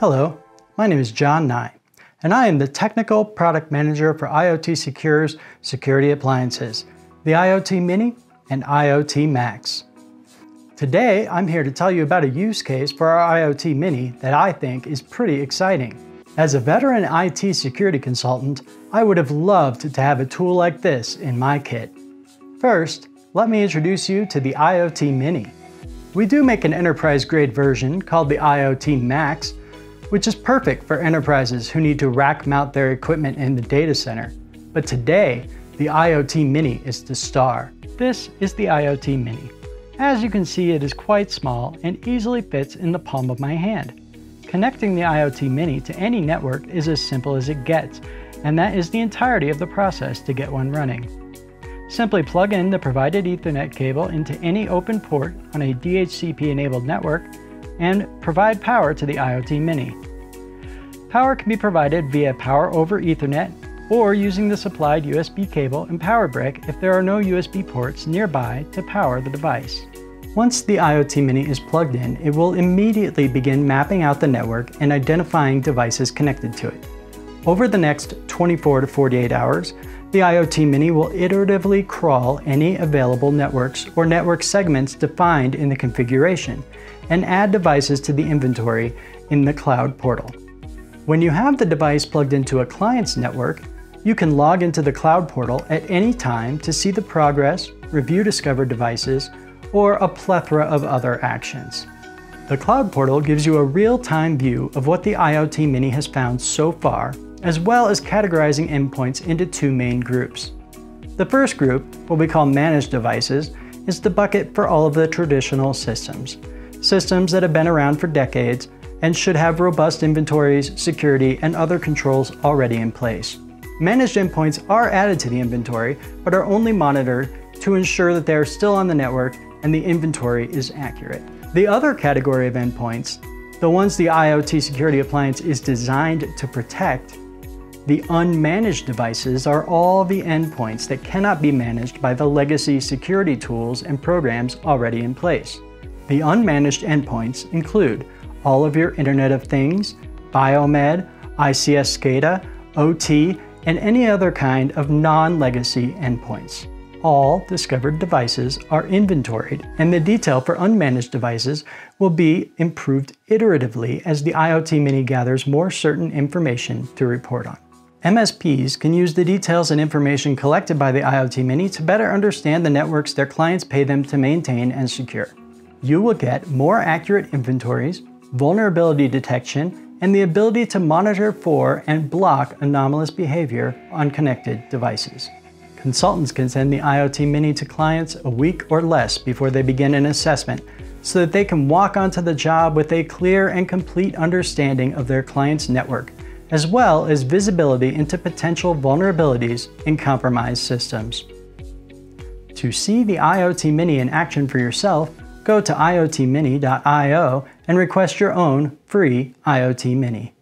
Hello, my name is John Nye, and I am the Technical Product Manager for IoT Secure's security appliances, the IoT Mini and IoT Max. Today, I'm here to tell you about a use case for our IoT Mini that I think is pretty exciting. As a veteran IT security consultant, I would have loved to have a tool like this in my kit. First, let me introduce you to the IoT Mini. We do make an enterprise-grade version called the IoT Max, which is perfect for enterprises who need to rack mount their equipment in the data center. But today, the IoT Mini is the star. This is the IoT Mini. As you can see, it is quite small and easily fits in the palm of my hand. Connecting the IoT Mini to any network is as simple as it gets, and that is the entirety of the process to get one running. Simply plug in the provided Ethernet cable into any open port on a DHCP-enabled network and provide power to the IoT Mini. Power can be provided via Power over Ethernet or using the supplied USB cable and power brick if there are no USB ports nearby to power the device. Once the IoT Mini is plugged in, it will immediately begin mapping out the network and identifying devices connected to it. Over the next 24 to 48 hours, the IoT Mini will iteratively crawl any available networks or network segments defined in the configuration and add devices to the inventory in the cloud portal. When you have the device plugged into a client's network, you can log into the cloud portal at any time to see the progress, review discovered devices, or a plethora of other actions. The Cloud Portal gives you a real-time view of what the IoT Mini has found so far, as well as categorizing endpoints into two main groups. The first group, what we call managed devices, is the bucket for all of the traditional systems. Systems that have been around for decades and should have robust inventories, security, and other controls already in place. Managed endpoints are added to the inventory, but are only monitored to ensure that they are still on the network and the inventory is accurate. The other category of endpoints, the ones the IoT security appliance is designed to protect, the unmanaged devices are all the endpoints that cannot be managed by the legacy security tools and programs already in place. The unmanaged endpoints include all of your Internet of Things, Biomed, ICS SCADA, OT, and any other kind of non-legacy endpoints. All discovered devices are inventoried, and the detail for unmanaged devices will be improved iteratively as the IoT Mini gathers more certain information to report on. MSPs can use the details and information collected by the IoT Mini to better understand the networks their clients pay them to maintain and secure. You will get more accurate inventories, vulnerability detection, and the ability to monitor for and block anomalous behavior on connected devices. Consultants can send the IoT Mini to clients a week or less before they begin an assessment so that they can walk onto the job with a clear and complete understanding of their client's network as well as visibility into potential vulnerabilities in compromised systems. To see the IoT Mini in action for yourself, go to iotmini.io and request your own free IoT Mini.